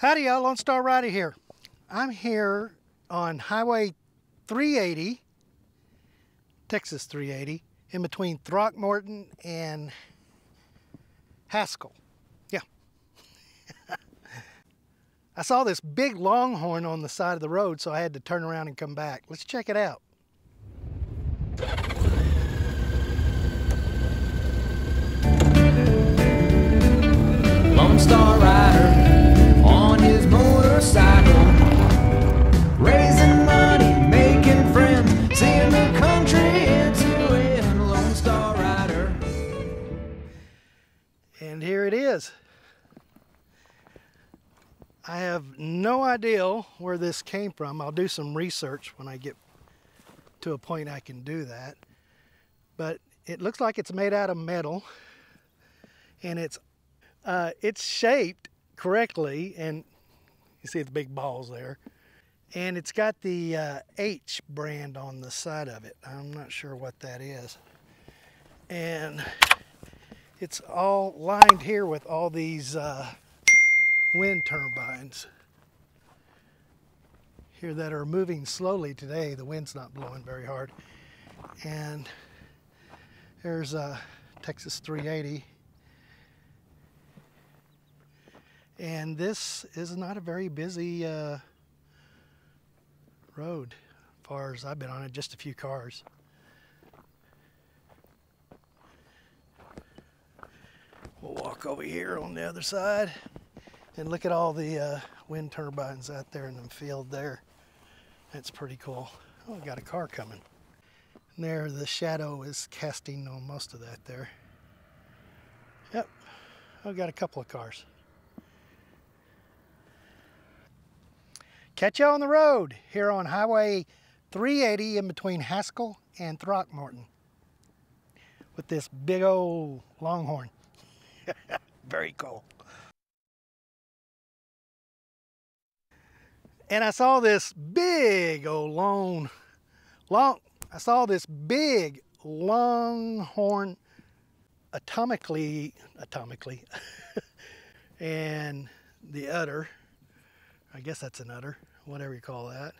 Howdy y'all, Lone Star Rider here. I'm here on Highway 380, Texas 380, in between Throckmorton and Haskell. Yeah. I saw this big longhorn on the side of the road, so I had to turn around and come back. Let's check it out. Country end to end. Lone Star Rider. And here it is. I have no idea where this came from. I'll do some research when I get to a point I can do that. But it looks like it's made out of metal and it's uh, it's shaped correctly and you see the big balls there and it's got the uh, H brand on the side of it. I'm not sure what that is. And it's all lined here with all these uh, wind turbines here that are moving slowly today. The wind's not blowing very hard. And there's a Texas 380. And this is not a very busy uh, road, as far as I've been on it, just a few cars. We'll walk over here on the other side and look at all the uh, wind turbines out there in the field there. That's pretty cool. Oh, got a car coming. And there, the shadow is casting on most of that there. Yep, I've got a couple of cars. Catch you on the road here on Highway 380 in between Haskell and Throckmorton with this big old longhorn. Very cool. And I saw this big old long, long, I saw this big longhorn atomically, atomically, and the udder, I guess that's an udder, whatever you call that.